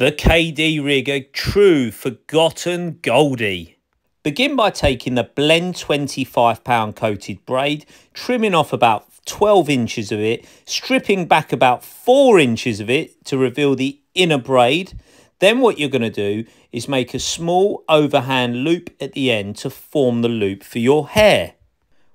The KD rig, a true forgotten goldie. Begin by taking the blend 25 pound coated braid, trimming off about 12 inches of it, stripping back about 4 inches of it to reveal the inner braid. Then what you're going to do is make a small overhand loop at the end to form the loop for your hair.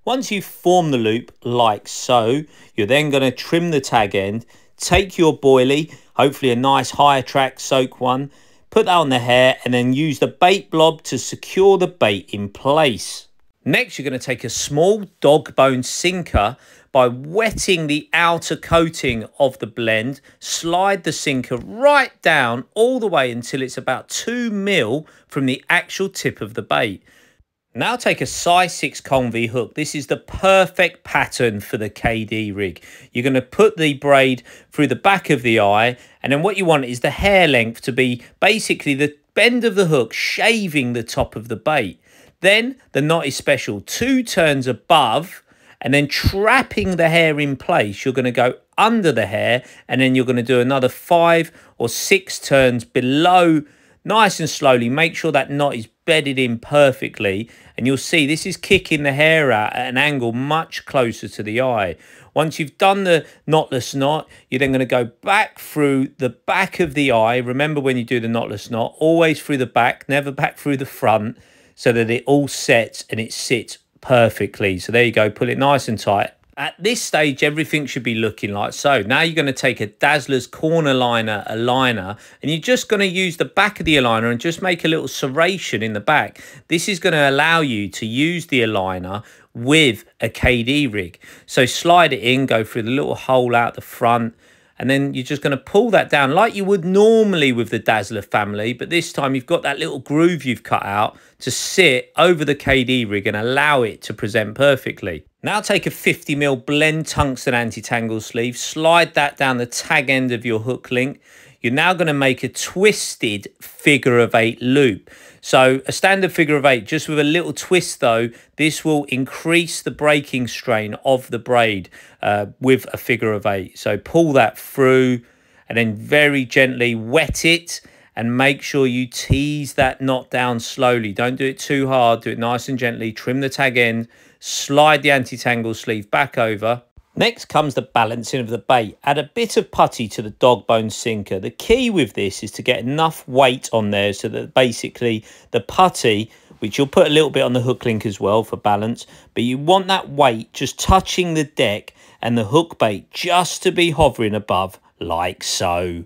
Once you've formed the loop like so, you're then going to trim the tag end, take your boilie, hopefully a nice high track soak one, put that on the hair and then use the bait blob to secure the bait in place. Next, you're going to take a small dog bone sinker by wetting the outer coating of the blend, slide the sinker right down all the way until it's about 2 mil from the actual tip of the bait. Now take a size 6 convy hook. This is the perfect pattern for the KD rig. You're going to put the braid through the back of the eye and then what you want is the hair length to be basically the bend of the hook shaving the top of the bait. Then the knot is special. Two turns above and then trapping the hair in place, you're going to go under the hair and then you're going to do another five or six turns below nice and slowly. Make sure that knot is bedded in perfectly and you'll see this is kicking the hair out at an angle much closer to the eye. Once you've done the knotless knot, you're then going to go back through the back of the eye. Remember when you do the knotless knot, always through the back, never back through the front so that it all sets and it sits perfectly. So there you go, pull it nice and tight. At this stage, everything should be looking like so. Now you're going to take a Dazzler's Corner Liner aligner and you're just going to use the back of the aligner and just make a little serration in the back. This is going to allow you to use the aligner with a KD rig. So slide it in, go through the little hole out the front, and then you're just going to pull that down like you would normally with the Dazzler family, but this time you've got that little groove you've cut out to sit over the KD rig and allow it to present perfectly. Now take a 50mm blend tungsten anti-tangle sleeve, slide that down the tag end of your hook link. You're now going to make a twisted figure of eight loop. So a standard figure of eight, just with a little twist though, this will increase the breaking strain of the braid uh, with a figure of eight. So pull that through and then very gently wet it and make sure you tease that knot down slowly. Don't do it too hard, do it nice and gently, trim the tag end, slide the anti-tangle sleeve back over Next comes the balancing of the bait. Add a bit of putty to the dog bone sinker. The key with this is to get enough weight on there so that basically the putty, which you'll put a little bit on the hook link as well for balance, but you want that weight just touching the deck and the hook bait just to be hovering above like so.